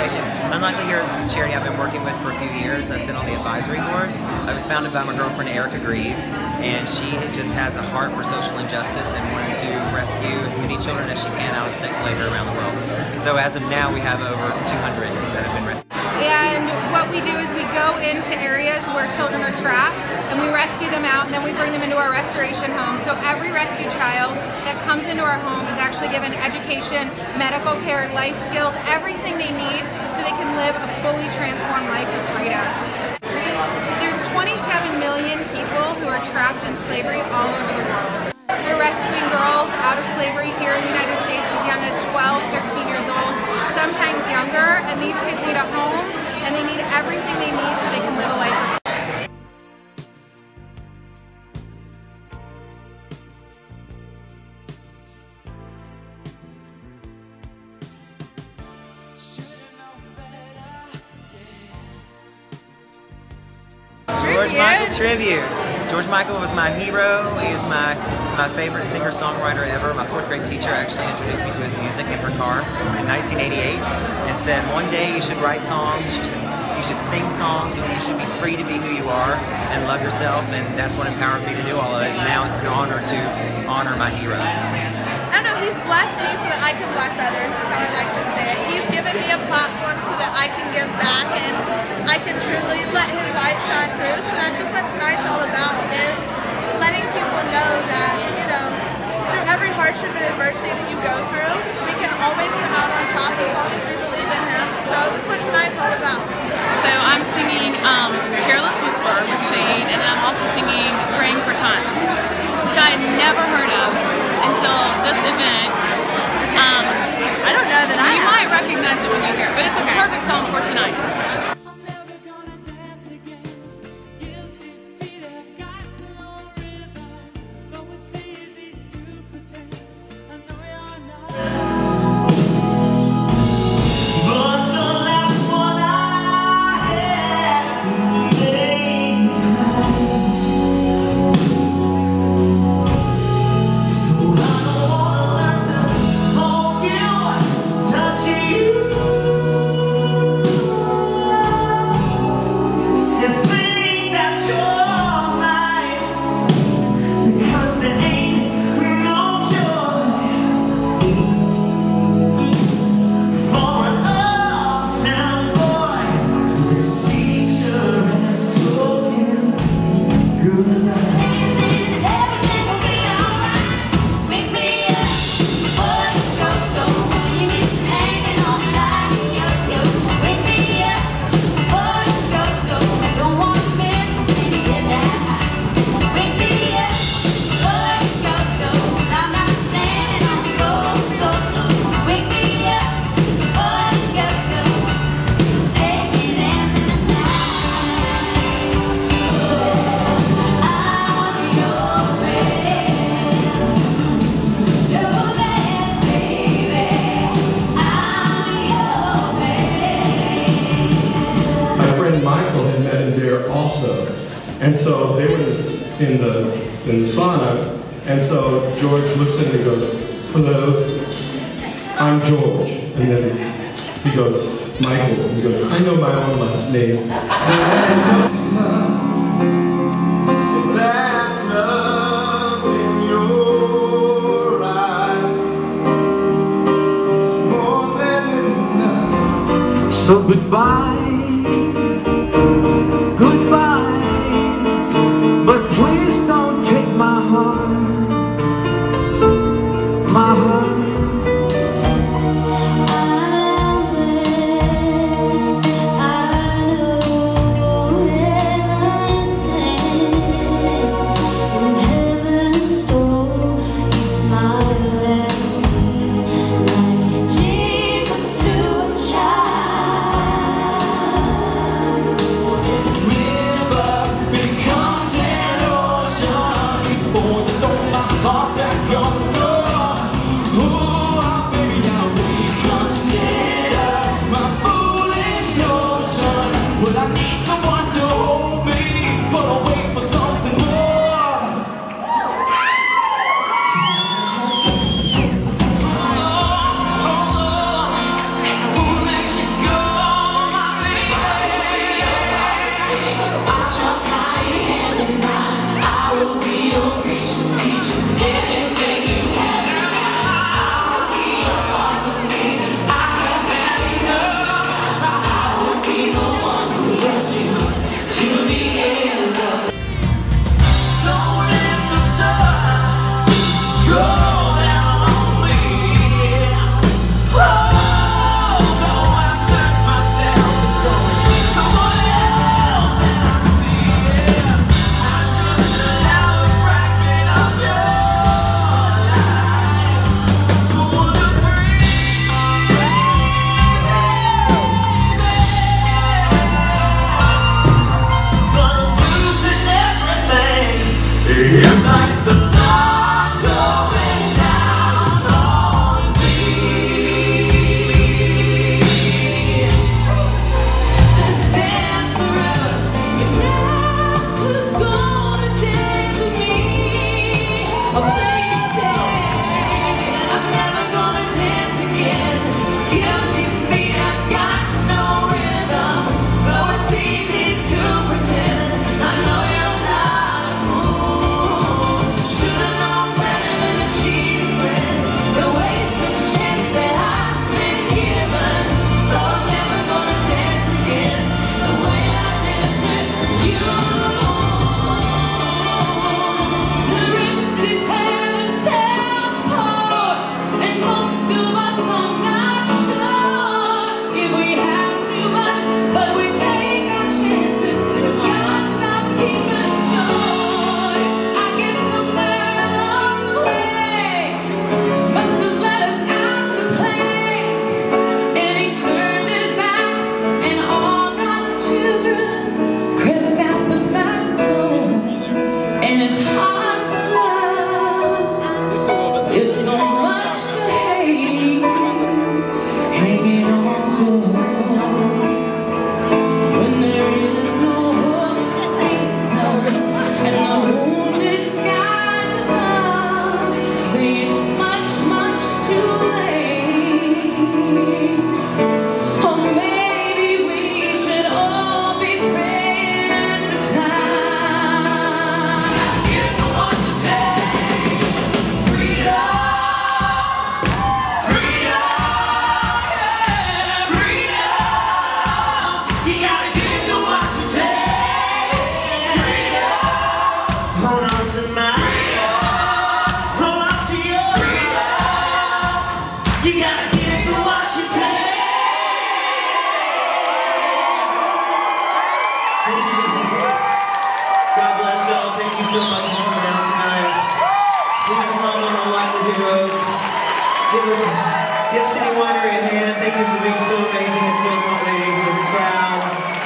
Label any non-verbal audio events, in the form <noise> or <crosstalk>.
organization. Unlikely Heroes is a charity I've been working with for a few years. I sit on the advisory board. It was founded by my girlfriend Erica Greve, and she just has a heart for social injustice and wanted to rescue as many children as she can out of sex labor around the world. So as of now, we have over 200 where children are trapped and we rescue them out and then we bring them into our restoration home. So every rescue child that comes into our home is actually given education, medical care, life skills, everything they need so they can live a fully transformed life of freedom. There's 27 million people who are trapped in slavery all over the world. We're rescuing girls out of slavery here in the United States as young as 12, 13 years old, sometimes younger, and these kids need a home and they need everything they need so they can live a Michael tribute. George Michael was my hero. He was my my favorite singer-songwriter ever. My fourth grade teacher actually introduced me to his music in her car in 1988 and said, one day you should write songs, you should, you should sing songs, you should be free to be who you are and love yourself. And that's what empowered me to do all of it. And now it's an honor to honor my hero. Blessed me so that I can bless others is how I like to say it. He's given me a platform so that I can give back and I can truly let his light shine through. So that's just what tonight's all about is letting people know that, you know, through every hardship and adversity that you go through, we can always come out on top as long as we believe in him. So that's what tonight's all about. So I'm singing um, Careless Whisper with Shade, and friend Michael had met him there also. And so they were in the, in the, sauna, and so George looks at him and goes, hello, I'm George. And then he goes, Michael. He goes, I know my own last name. <laughs> So goodbye, heart Give us give City Winery a hand. Thank you for being so amazing and so accommodating with this crowd.